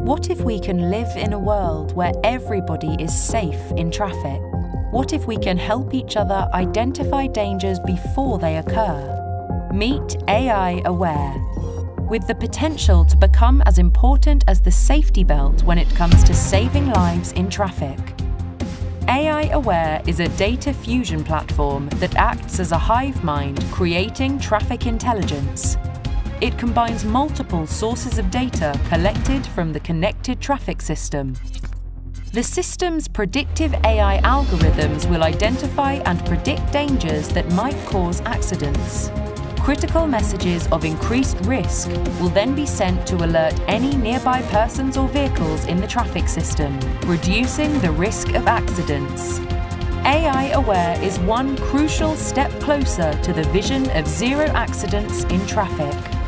What if we can live in a world where everybody is safe in traffic? What if we can help each other identify dangers before they occur? Meet AI Aware. With the potential to become as important as the safety belt when it comes to saving lives in traffic. AI Aware is a data fusion platform that acts as a hive mind creating traffic intelligence. It combines multiple sources of data collected from the connected traffic system. The system's predictive AI algorithms will identify and predict dangers that might cause accidents. Critical messages of increased risk will then be sent to alert any nearby persons or vehicles in the traffic system, reducing the risk of accidents. AI Aware is one crucial step closer to the vision of zero accidents in traffic.